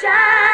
shine.